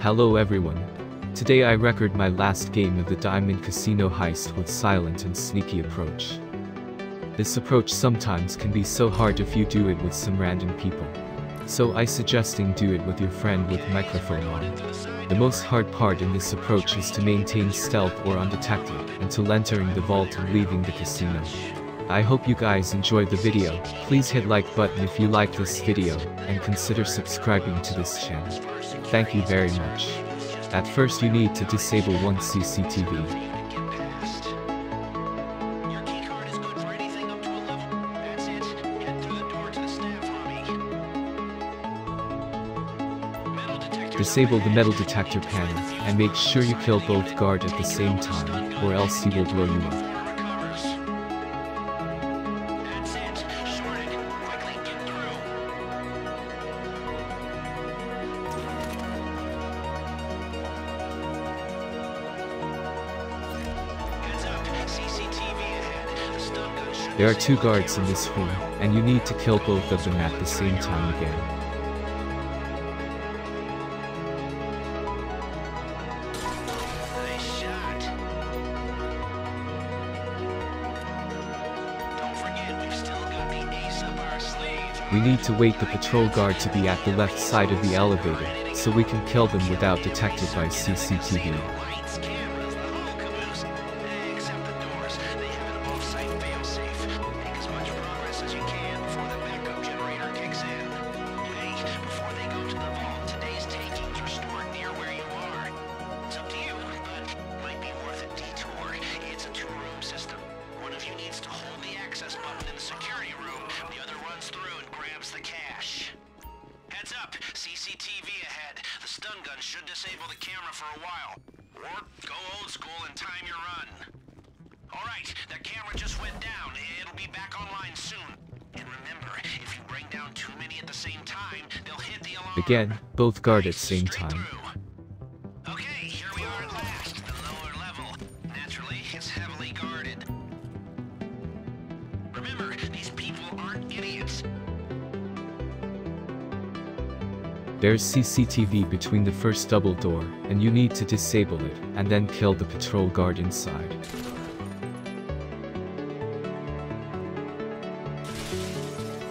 Hello everyone. Today I record my last game of the Diamond Casino heist with silent and sneaky approach. This approach sometimes can be so hard if you do it with some random people. So I suggesting do it with your friend with microphone on. The most hard part in this approach is to maintain stealth or undetected until entering the vault and leaving the casino. I hope you guys enjoyed the video, please hit like button if you like this video, and consider subscribing to this channel. Thank you very much. At first you need to disable one CCTV. Disable the metal detector panel, and make sure you kill both guard at the same time, or else he will blow you up. There are two guards in this room, and you need to kill both of them at the same time again. We need to wait the patrol guard to be at the left side of the elevator, so we can kill them without detected by CCTV. Should disable the camera for a while. Or go old school and time your run. Alright, the camera just went down. It'll be back online soon. And remember, if you bring down too many at the same time, they'll hit the alarm. Again, both guard at same time. Through. Okay, here we are at last. The lower level. Naturally, it's heavily guarded. Remember, these people aren't idiots. There's CCTV between the first double door, and you need to disable it, and then kill the patrol guard inside.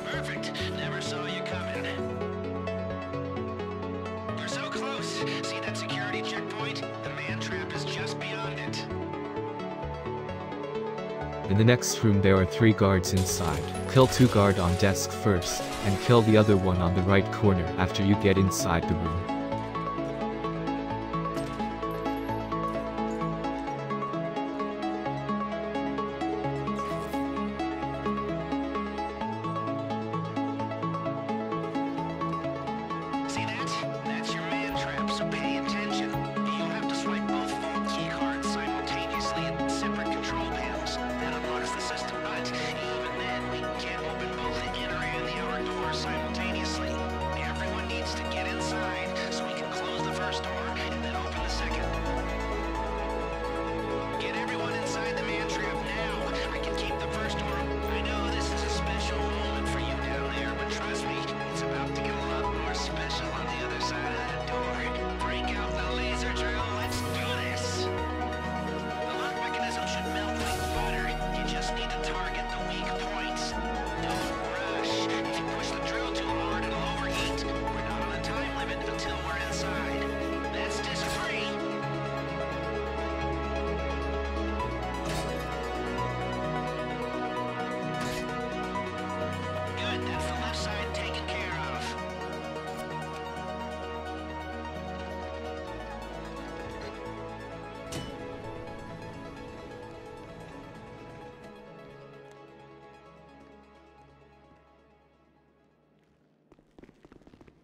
Perfect. Never saw you coming. You're so close. See that security checkpoint? The man trap is just beyond it. In the next room there are three guards inside. Kill two guard on desk first, and kill the other one on the right corner after you get inside the room.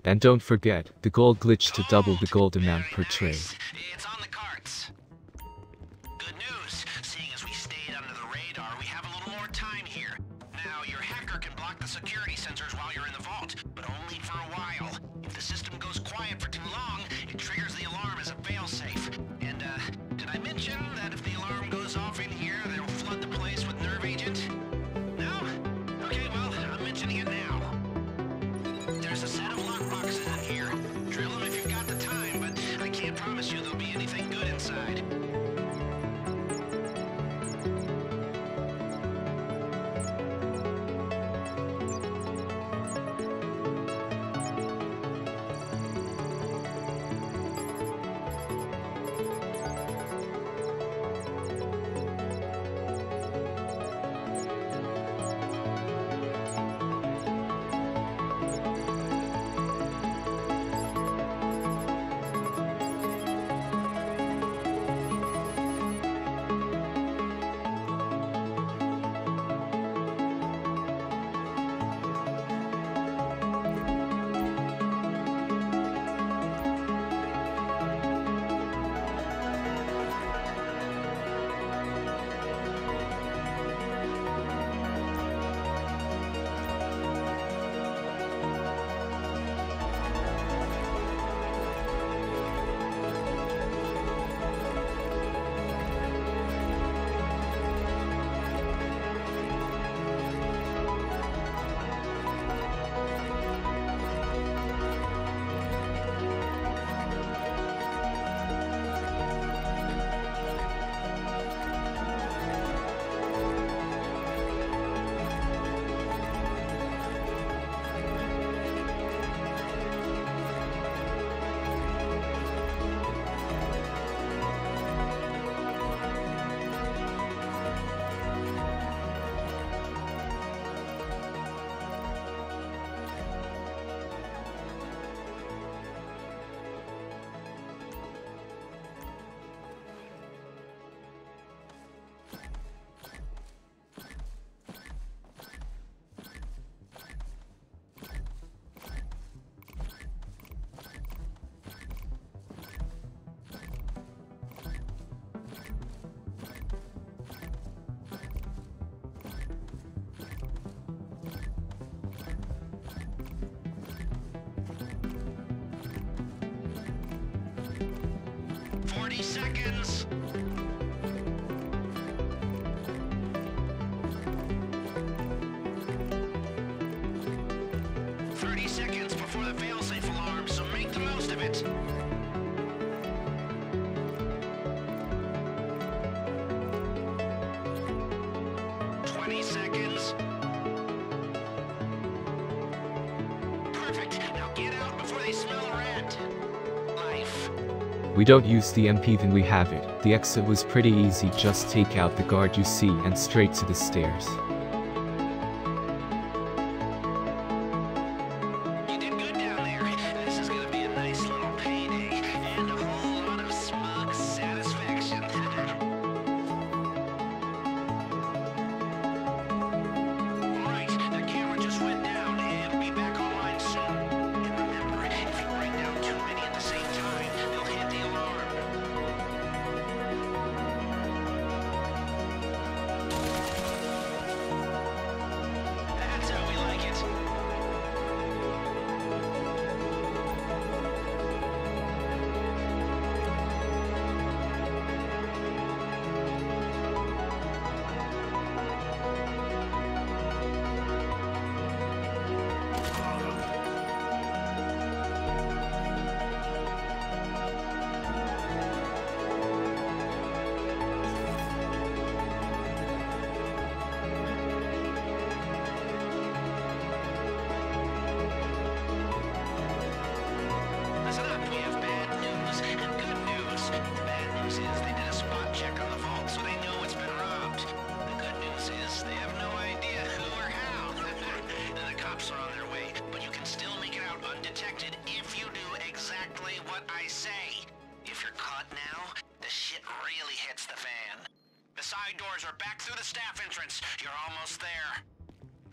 And don't forget, the gold glitch to double the gold amount per tray. It's on the carts. Good news. Seeing as we stayed under the radar, we have a little more time here. Now, your hacker can block the security sensors while you're in the vault, but only for a while. If the system goes quiet for too long, it triggers the alarm as a 30 seconds. Thirty seconds before the failsafe alarm, so make the most of it. Twenty seconds. We don't use the EMP then we have it. The exit was pretty easy just take out the guard you see and straight to the stairs. side doors are back through the staff entrance. You're almost there.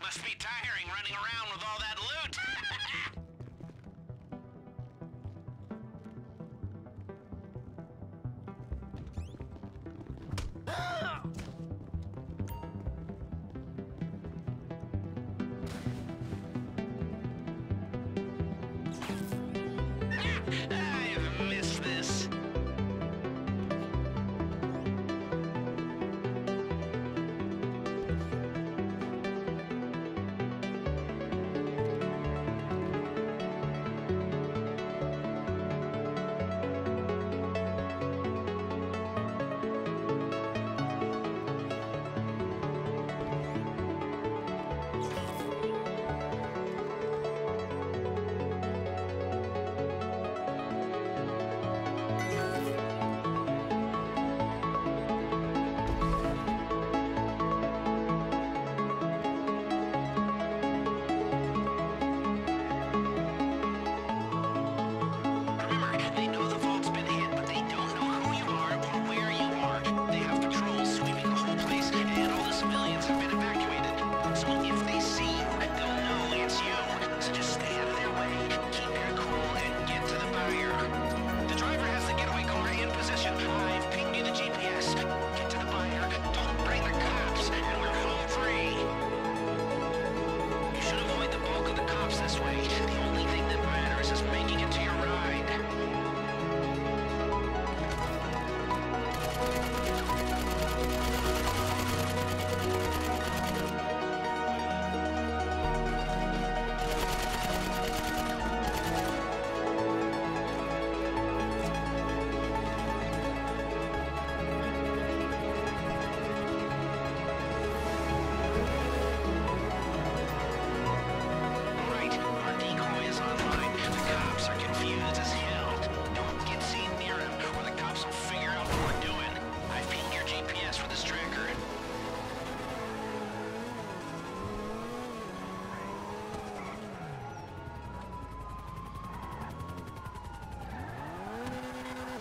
Must be tiring running around with all that loot.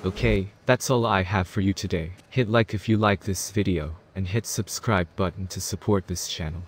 Okay, that's all I have for you today. Hit like if you like this video, and hit subscribe button to support this channel.